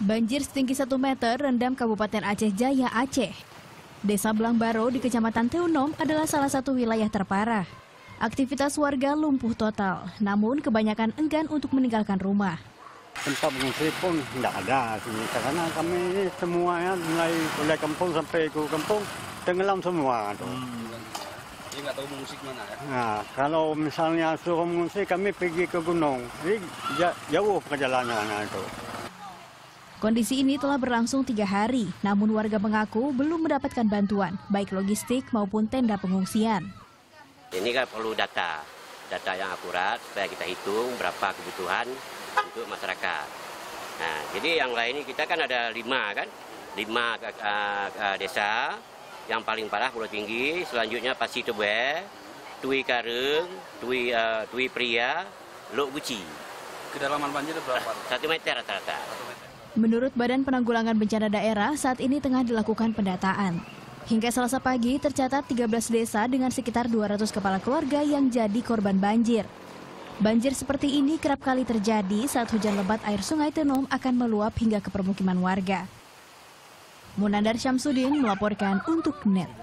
Banjir setinggi 1 meter rendam Kabupaten Aceh Jaya, Aceh. Desa Belangbaro di Kecamatan Teunom adalah salah satu wilayah terparah. Aktivitas warga lumpuh total, namun kebanyakan enggan untuk meninggalkan rumah. tempat mengungsi pun tidak ada sini karena kami ini semuanya mulai mulai kampung sampai ke kampung tenggelam semua tuh. Dia nggak tahu mengungsi ke mana ya. Nah, kalau misalnya suruh mengungsi kami pergi ke gunung, jadi ja- jauh perjalanannya itu. Kondisi ini telah berlangsung tiga hari, namun warga mengaku belum mendapatkan bantuan, baik logistik maupun tenda pengungsian. Ini kan perlu data, data yang akurat supaya kita hitung berapa kebutuhan untuk masyarakat. Nah, jadi yang lain ini kita kan ada lima kan, lima uh, uh, desa. Yang paling parah Pulau Tinggi, selanjutnya Pasi Tebe, Tui Kareng, Tui uh, Tui Pria, Lok Guci. Kedalaman banjir berapa? Satu meter rata-rata. Menurut Badan Penanggulangan Bencana Daerah, saat ini tengah dilakukan pendataan. Hingga selasa pagi tercatat 13 desa dengan sekitar 200 kepala keluarga yang jadi korban banjir. Banjir seperti ini kerap kali terjadi saat hujan lebat air sungai Tenom akan meluap hingga ke permukiman warga. Munandar Syamsuddin melaporkan untuk NET.